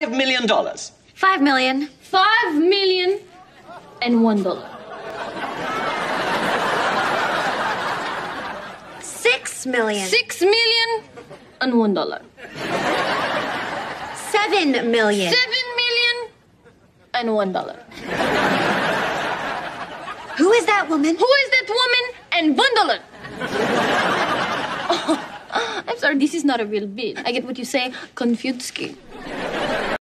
Five million dollars. Five million. Five million and one dollar. Six million. Six million and one dollar. Seven million. Seven million and one dollar. Who is that woman? Who is that woman and one dollar? Oh, I'm sorry, this is not a real bid. I get what you say, Konfutski.